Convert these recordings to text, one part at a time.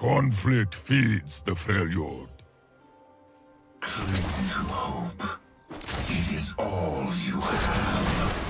Conflict feeds the Freljord. Cling to hope. It is all you have.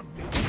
outrun me.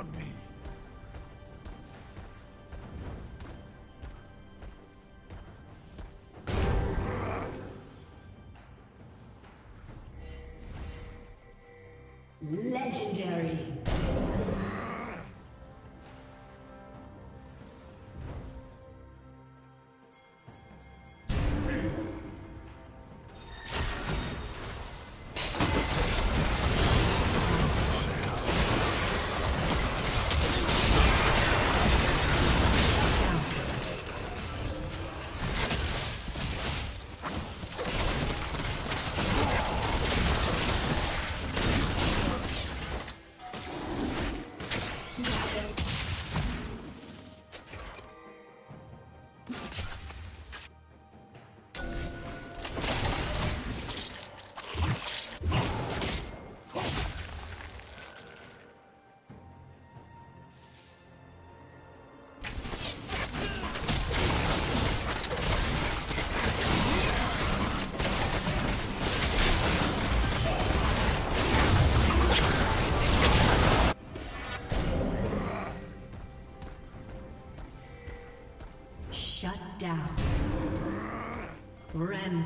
Outrun me. Legendary.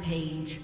Rampage.